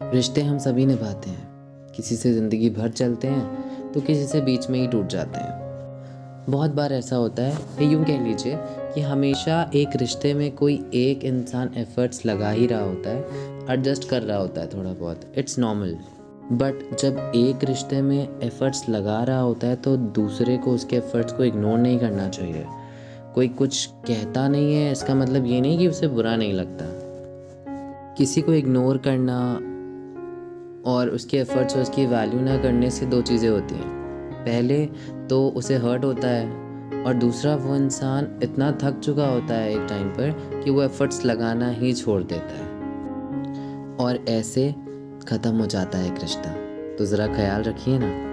रिश्ते हम सभी निभाते हैं। किसी से ज़िंदगी भर चलते हैं तो किसी से बीच में ही टूट जाते हैं। बहुत बार ऐसा होता है, या कह लीजिए कि हमेशा एक रिश्ते में कोई एक इंसान एफ़र्ट्स लगा ही रहा होता है एडजस्ट कर रहा होता है थोड़ा बहुत इट्स नॉर्मल बट जब एक रिश्ते में एफ़र्ट्स लगा रहा होता है तो दूसरे को उसके एफ़र्ट्स को इग्नोर नहीं करना चाहिए। कोई कुछ कहता नहीं है, इसका मतलब ये नहीं कि उसे बुरा नहीं लगता। किसी को इग्नोर करना और उसके एफ़र्ट्स और उसकी वैल्यू ना करने से दो चीज़ें होती हैं। पहले तो उसे हर्ट होता है और दूसरा वो इंसान इतना थक चुका होता है एक टाइम पर कि वो एफ़र्ट्स लगाना ही छोड़ देता है। और ऐसे ख़त्म हो जाता है एक रिश्ता। तो ज़रा ख्याल रखिए ना।